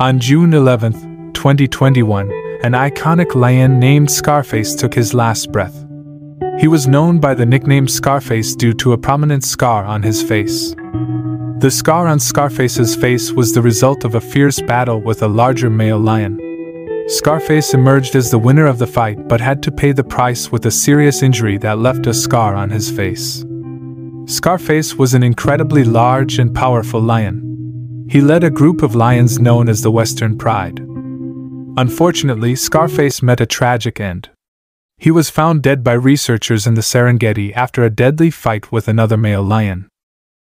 On June 11, 2021, an iconic lion named Scarface took his last breath. He was known by the nickname Scarface due to a prominent scar on his face. The scar on Scarface's face was the result of a fierce battle with a larger male lion. Scarface emerged as the winner of the fight but had to pay the price with a serious injury that left a scar on his face. Scarface was an incredibly large and powerful lion. He led a group of lions known as the Western Pride. Unfortunately, Scarface met a tragic end. He was found dead by researchers in the Serengeti after a deadly fight with another male lion.